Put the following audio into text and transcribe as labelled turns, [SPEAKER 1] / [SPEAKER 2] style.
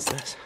[SPEAKER 1] is this?